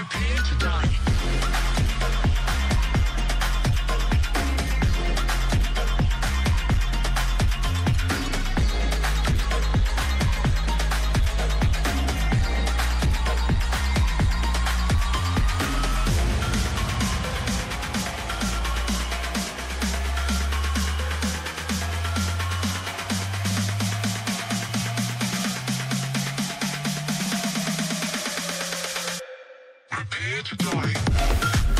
Prepare to die. Prepare to die.